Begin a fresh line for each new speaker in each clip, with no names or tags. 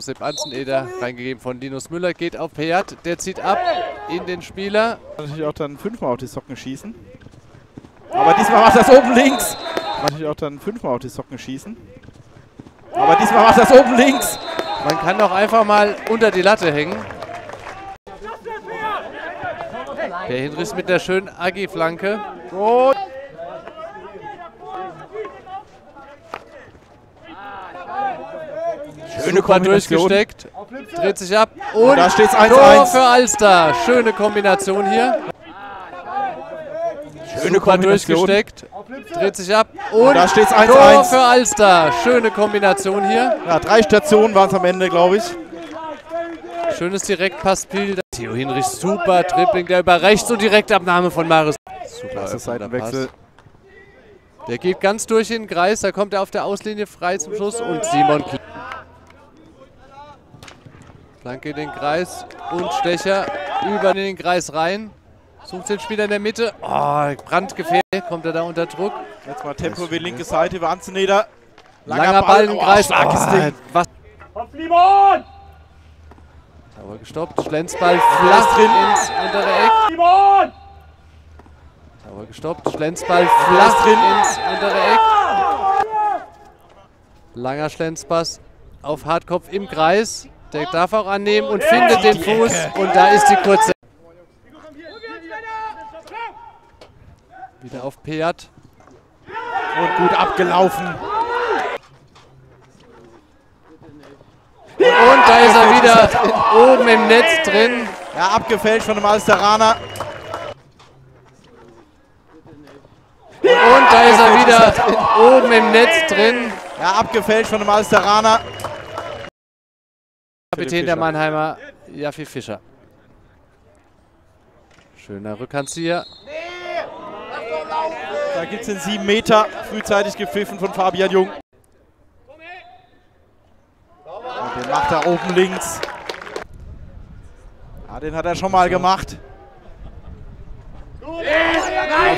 Sepp Anzeneder reingegeben von Linus Müller, geht auf Payat, der zieht ab in den Spieler.
Natürlich auch dann fünfmal auf die Socken schießen. Aber diesmal macht das oben links. Natürlich auch dann fünfmal auf die Socken schießen. Aber diesmal macht das oben links.
Man kann doch einfach mal unter die Latte hängen. Der Hinrichs mit der schönen Agi-Flanke.
Schöne Kombination.
durchgesteckt. Dreht sich ab. Und
da steht's
Tor
1-1.
für Alster. Schöne Kombination hier.
Schöne
Super
Kombination.
durchgesteckt. Dreht sich ab. Und
da steht's
Tor
1-1.
für Alster. Schöne Kombination hier.
Ja, drei Stationen waren es am Ende, glaube ich.
Schönes Direktpassspiel. Theo Hinrich, super Dribbling, der über rechts und Direktabnahme von Marius. Super
Seitenwechsel.
Der geht ganz durch in den Kreis, da kommt er auf der Auslinie frei zum Schluss und Simon Kl Flanke in den Kreis und Stecher über in den Kreis rein. Sucht den Spieler in der Mitte. Oh, brandgefährlich, kommt er da unter Druck.
Jetzt mal Tempo wie linke Seite über Anzeneder.
Langer, Ball im
Oh,
Kreis.
starkes
Oh,
Ding.
Was?
Kopf, Limon!
Aber gestoppt. Schlenzball flach
drin.
ins untere Eck.
Limon!
Aber gestoppt. Schlenzball flach
drin.
ins untere Eck. Langer Schlenzpass auf Hartkopf im Kreis. Der darf auch annehmen und findet den Fuß. Und da ist die kurze. Wieder auf Peat.
Und gut abgelaufen.
Und da ist er wieder oben im Netz drin.
Ja, abgefälscht von dem Alsteraner.
Und da ist er wieder oben im Netz drin.
Ja, abgefälscht von dem Alsteraner.
Kapitän der. Mannheimer, Jaffi Fischer. Schöner Rückhandzieher.
Da gibt es den 7 Meter. Frühzeitig gepfiffen von Fabian Jung. Und den macht er oben links. Ja, den hat er schon mal gemacht. Auch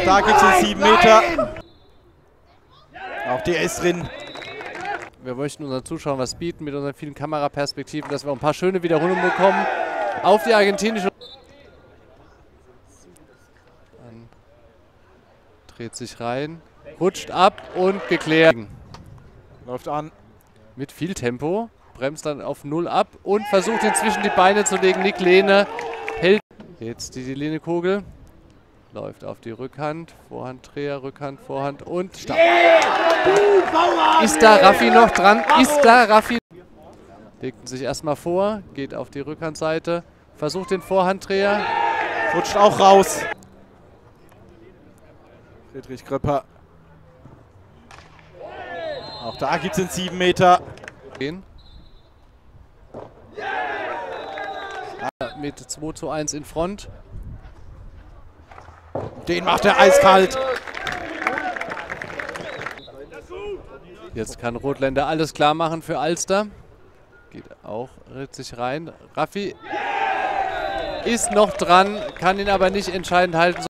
da gibt es den 7 Meter. Auch der ist drin.
Wir möchten unseren Zuschauern was bieten mit unseren vielen Kameraperspektiven, dass wir ein paar schöne Wiederholungen bekommen auf die argentinische. Dann dreht sich rein, rutscht ab und geklärt.
Läuft an.
Mit viel Tempo, bremst dann auf Null ab und versucht ihn zwischen die Beine zu legen. Nick Lehne hält jetzt die Lehne Kugel. Läuft auf die Rückhand, Vorhanddreher, Rückhand, Vorhand und Start. Ist da Raffi noch dran? Ist da Raffi? Legt sich erstmal vor, geht auf die Rückhandseite, versucht den Vorhanddreher.
Rutscht auch raus. Friedrich Kröpper. Auch da gibt es den 7 Meter.
Gehen. Mit 2 zu 1 in Front.
Den macht er eiskalt.
Jetzt kann Rotländer alles klar machen für Alster. Geht auch, sich rein. Raffi ist noch dran, kann ihn aber nicht entscheidend halten.